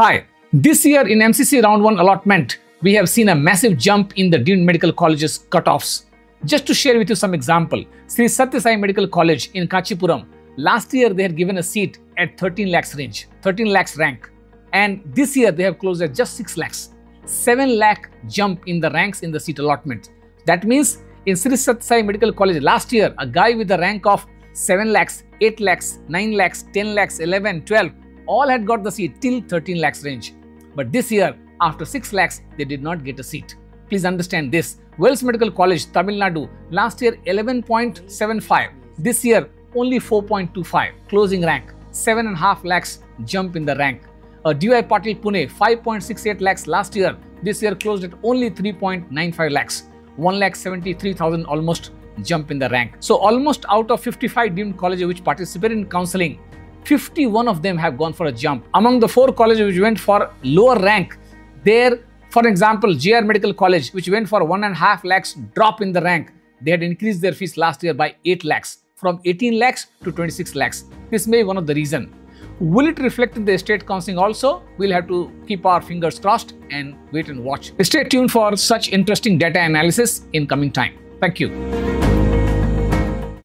Hi, this year in MCC Round 1 allotment, we have seen a massive jump in the deemed medical colleges cutoffs. Just to share with you some example, Sri Sathya Sai Medical College in Kanchipuram, last year they had given a seat at 13 lakhs range, 13 lakhs rank. And this year they have closed at just 6 lakhs. 7 lakh jump in the ranks in the seat allotment. That means in Sri Sathya Sai Medical College last year, a guy with a rank of 7 lakhs, 8 lakhs, 9 lakhs, 10 lakhs, 11, 12, all had got the seat till 13 lakhs range. But this year, after 6 lakhs, they did not get a seat. Please understand this. Wells Medical College, Tamil Nadu, last year 11.75. This year, only 4.25. Closing rank, 7.5 lakhs jump in the rank. Uh, DY Patil Pune, 5.68 lakhs last year. This year closed at only 3.95 lakhs. 1 lakh 73,000 almost jump in the rank. So almost out of 55 deemed colleges which participated in counseling, 51 of them have gone for a jump. Among the four colleges which went for lower rank, there, for example, JR Medical College, which went for one and a half lakhs drop in the rank, they had increased their fees last year by 8 lakhs, from 18 lakhs to 26 lakhs. This may be one of the reason. Will it reflect in the state counseling also? We'll have to keep our fingers crossed and wait and watch. Stay tuned for such interesting data analysis in coming time. Thank you.